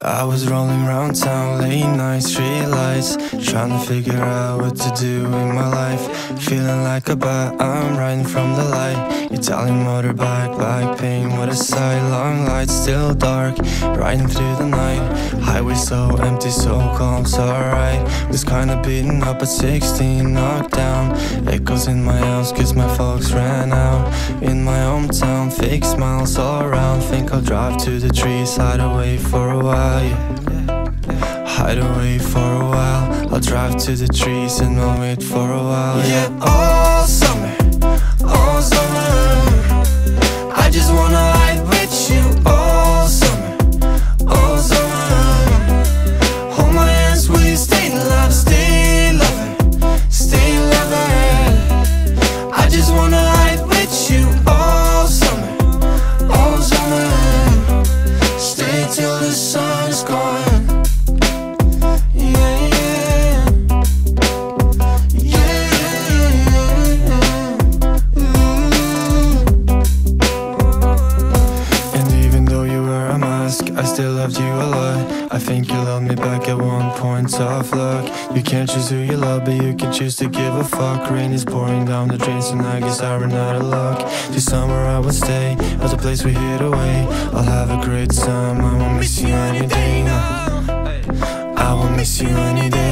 I was rolling around town, late night, street lights Trying to figure out what to do in my life. Feeling like a bat, I'm riding from the light. Italian motorbike, black paint, what a sight. Long lights, still dark, riding through the night so empty, so calm, so alright. Was kinda beaten up at 16, knocked down. Echoes in my house, cause my folks ran out. In my hometown, fake smiles all around. Think I'll drive to the trees, hide away for a while yeah. Hide away for a while. I'll drive to the trees and I'll wait for a while Yeah, all summer, all summer still loved you a lot. I think you loved me back at one point. Tough luck. You can't choose who you love But you can choose to give a fuck. Rain is pouring down the drain So I guess I ran out of luck. This summer I will stay At the place we hid away. I'll have a great time. I won't miss you any day now I won't miss you any day